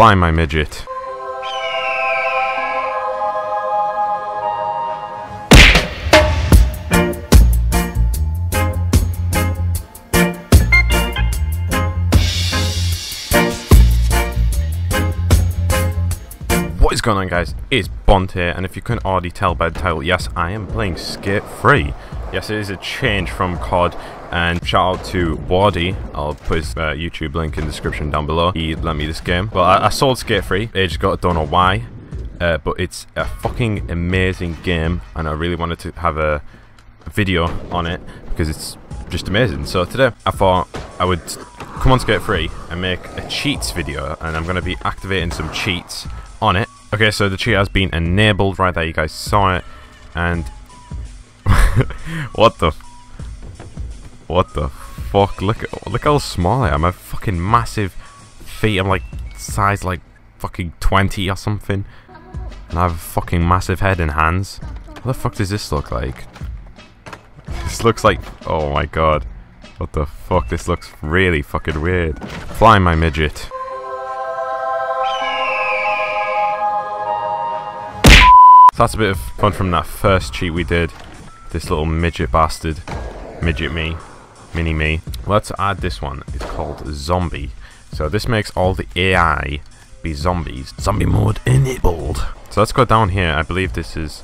Fly my midget. What is going on guys? It's Bond here and if you couldn't already tell by the title, yes I am playing Skate 3. Yes it is a change from COD and shout out to Wardy, I'll put his uh, YouTube link in the description down below. He lent me this game. Well I, I sold Skate 3, ages ago, I don't know why. Uh, but it's a fucking amazing game and I really wanted to have a video on it because it's just amazing. So today I thought I would come on Skate 3 and make a cheats video and I'm going to be activating some cheats on it. Okay, so the cheat has been enabled right there. You guys saw it, and what the, what the fuck? Look, at, look how small I am. I have fucking massive feet. I'm like size like fucking 20 or something, and I have a fucking massive head and hands. What the fuck does this look like? This looks like, oh my god. What the fuck? This looks really fucking weird. Fly my midget. So that's a bit of fun from that first cheat we did. This little midget bastard. Midget me. Mini me. Let's add this one. It's called Zombie. So this makes all the AI be zombies. Zombie mode enabled. So let's go down here. I believe this is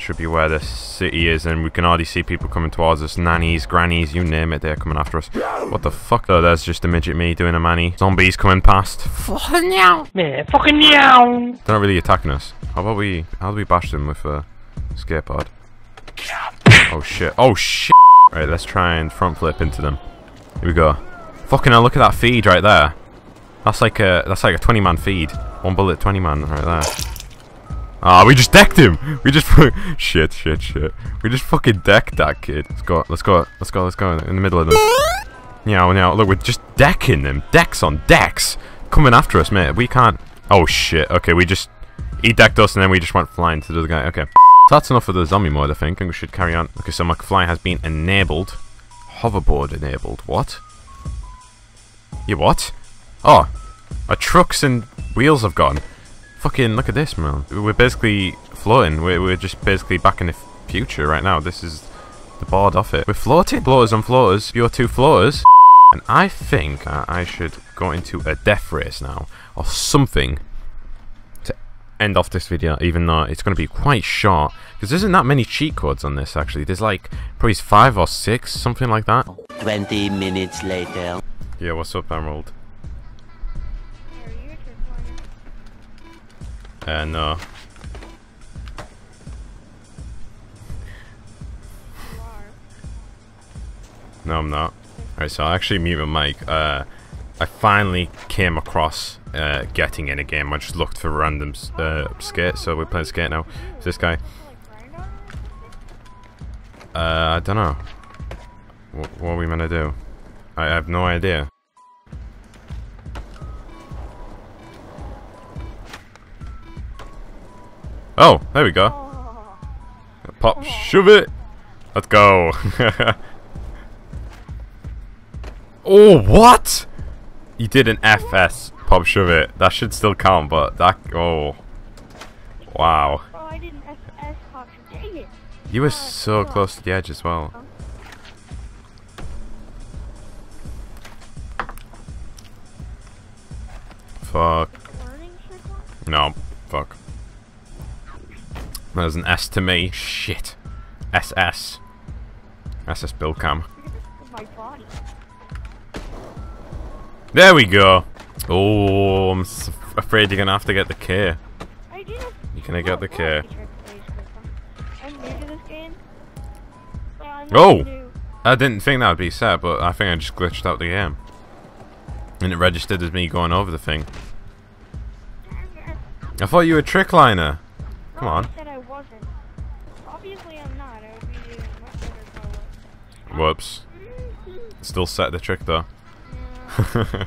should be where the city is and we can already see people coming towards us. Nannies, grannies, you name it, they're coming after us. What the fuck? Oh, there's just a midget me doing a manny. Zombies coming past. Fucking meow. Man, fucking meow. They're not really attacking us. How about we, how do we bash them with a skateboard? Oh shit. Oh shit. Right, let's try and front flip into them. Here we go. Fucking hell, look at that feed right there. That's like a, that's like a 20 man feed. One bullet 20 man right there. Ah, oh, we just decked him. We just shit, shit, shit. We just fucking decked that kid. Let's go. Let's go. Let's go. Let's go in the middle of them. Meow, meow. Look, we're just decking them. Decks on decks, coming after us, mate. We can't. Oh shit. Okay, we just he decked us and then we just went flying to the other guy. Okay, so that's enough of the zombie mode, I think, and we should carry on. Okay, so McFly has been enabled. Hoverboard enabled. What? You what? Oh, our trucks and wheels have gone. Fucking look at this, man. We're basically floating. We're, we're just basically back in the future right now. This is the board off it. We're floating. Floaters on floaters. You're two floaters. And I think uh, I should go into a death race now. Or something. End off this video. Even though it's going to be quite short. Because there isn't that many cheat codes on this, actually. There's like probably five or six. Something like that. 20 minutes later. Yeah, what's up, Emerald? Uh, no. No, I'm not. Alright, so I'll actually mute my mic. Uh, I finally came across uh, getting in a game. I just looked for random uh, skate, so we're playing skate now. Is this guy? Uh, I don't know. What, what are we gonna do? I have no idea. Oh, there we go. Pop, shove it. Let's go. oh, what? You did an FS. Pop, shove it. That should still count, but that. Oh. Wow. Oh, I did an FS pop shove. You were so close to the edge as well. Fuck. No, fuck. There's an S to me. Shit. SS. SS build cam. There we go. Oh, I'm afraid you're gonna have to get the K. You're gonna get the K. Oh! I didn't think that would be set, but I think I just glitched out the game. And it registered as me going over the thing. I thought you were trick Trickliner. Come on. Whoops. Still set the trick though.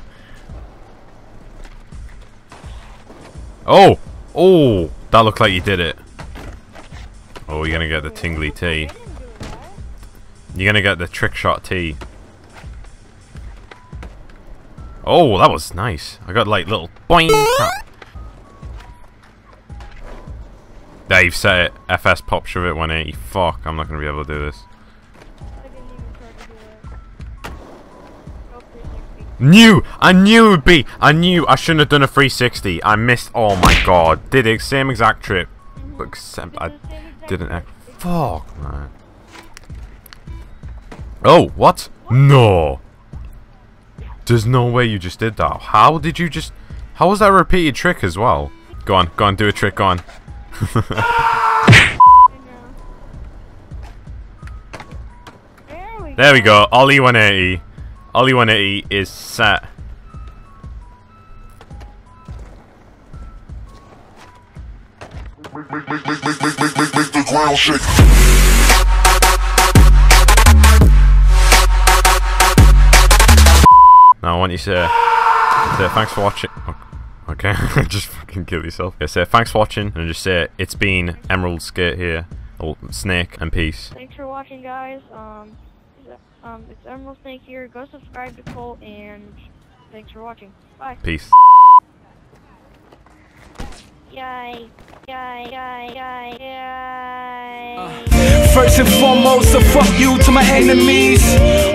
oh! Oh! That looked like you did it. Oh, you're gonna get the tingly T. You're gonna get the trick shot T. Oh, that was nice. I got like little boing. Dave set it. FS pop shove it 180. Fuck, I'm not gonna be able to do this. Knew! I knew it would be! I knew I shouldn't have done a 360. I missed. Oh my god. Did the same exact trip. But except I Did the same exact didn't. Act. Fuck, man. Oh, what? No! There's no way you just did that. How did you just. How was that a repeated trick as well? Go on, go on, do a trick, go on. I know. There we There we go. Ollie 180. All you want to eat is sat. Now I want you to say, say thanks for watching. Oh, okay, just fucking kill yourself. Yeah, say thanks for watching and just say it's been Emerald Skirt here, or Snake and peace. Thanks for watching, guys. Um um, it's Emerald Snake here. Go subscribe to Colt, and thanks for watching. Bye. Peace. Yay! Yay! Yay! Yay! Yay! First and foremost, a fuck you to my enemies.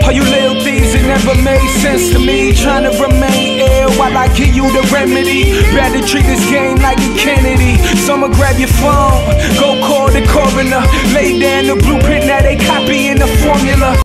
All you little things that never made sense to me. Trying to remain ill while I give you the remedy. Better treat this game like a Kennedy. Someone grab your phone, go call the coroner. Lay down the blueprint, now they copying the formula.